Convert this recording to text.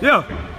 Yeah.